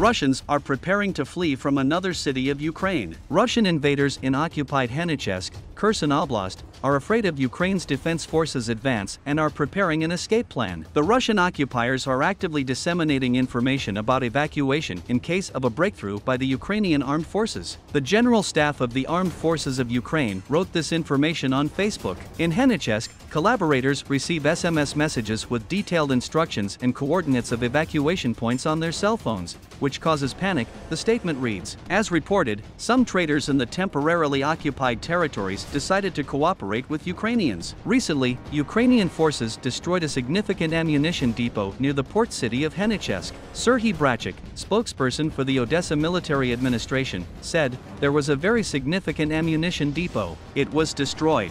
Russians are preparing to flee from another city of Ukraine. Russian invaders in occupied Henichesk, Kherson Oblast, are afraid of Ukraine's defense forces' advance and are preparing an escape plan. The Russian occupiers are actively disseminating information about evacuation in case of a breakthrough by the Ukrainian armed forces. The General Staff of the Armed Forces of Ukraine wrote this information on Facebook. In Henichesk, collaborators receive SMS messages with detailed instructions and coordinates of evacuation points on their cell phones, which causes panic, the statement reads. As reported, some traders in the temporarily occupied territories decided to cooperate with Ukrainians. Recently, Ukrainian forces destroyed a significant ammunition depot near the port city of Henichesk. Serhiy Bratchuk, spokesperson for the Odessa military administration, said, There was a very significant ammunition depot. It was destroyed.